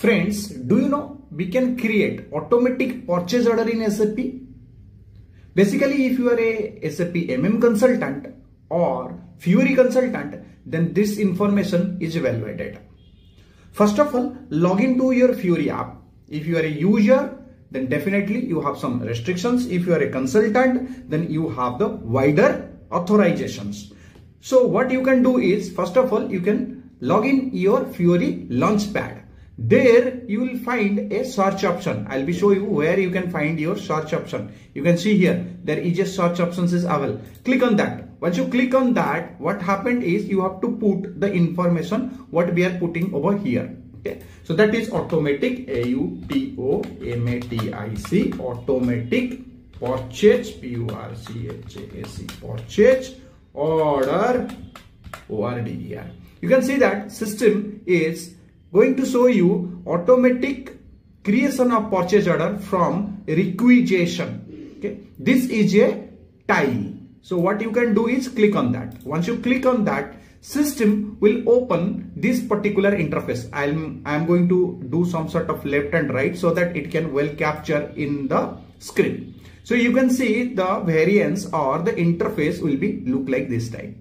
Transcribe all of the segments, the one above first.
Friends, do you know we can create automatic purchase order in SAP? Basically, if you are a SAP MM consultant or Fiori consultant, then this information is valuable. First of all, log into your Fiori app. If you are a user, then definitely you have some restrictions. If you are a consultant, then you have the wider authorizations. So what you can do is, first of all, you can log in your Fiori Launchpad there you will find a search option. I'll be show you where you can find your search option. You can see here there is a search options is available. Click on that. Once you click on that what happened is you have to put the information what we are putting over here. Okay? So that is automatic a u t o m a t i c automatic purchase p u r c h a c purchase order o r d e r. You can see that system is going to show you automatic creation of purchase order from requisition. Okay, this is a tile. So what you can do is click on that. Once you click on that, system will open this particular interface. I'm I'm going to do some sort of left and right so that it can well capture in the screen. So you can see the variance or the interface will be look like this type.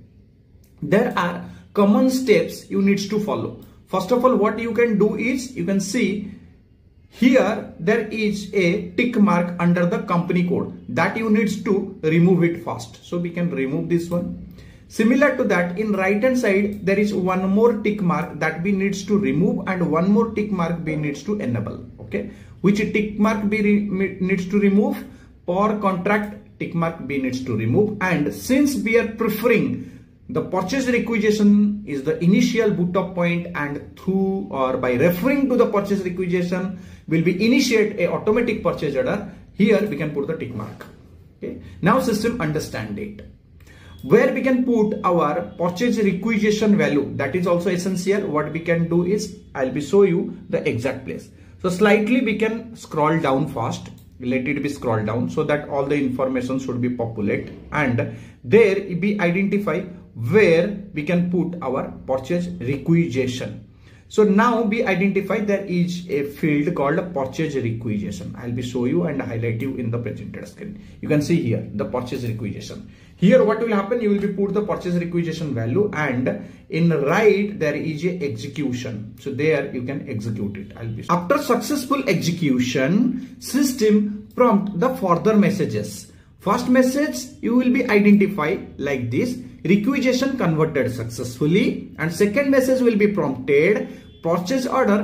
There are common steps you need to follow. First of all, what you can do is you can see here there is a tick mark under the company code that you needs to remove it first. So we can remove this one. Similar to that in right hand side there is one more tick mark that we needs to remove and one more tick mark we needs to enable. Okay. Which tick mark we needs to remove? Per contract tick mark we needs to remove and since we are preferring the purchase requisition is the initial boot up point and through or by referring to the purchase requisition will be initiate a automatic purchase order. Here we can put the tick mark. Okay. Now system understand it. Where we can put our purchase requisition value that is also essential. What we can do is I'll be show you the exact place. So slightly we can scroll down fast let it be scroll down so that all the information should be populate and there we identify where we can put our purchase requisition. So now we identify there is a field called purchase requisition. I'll be show you and highlight you in the presented screen. You can see here the purchase requisition. Here what will happen? You will be put the purchase requisition value and in right there is a execution. So there you can execute it. I'll be after successful execution system prompt the further messages. First message you will be identified like this requisition converted successfully and second message will be prompted. Purchase order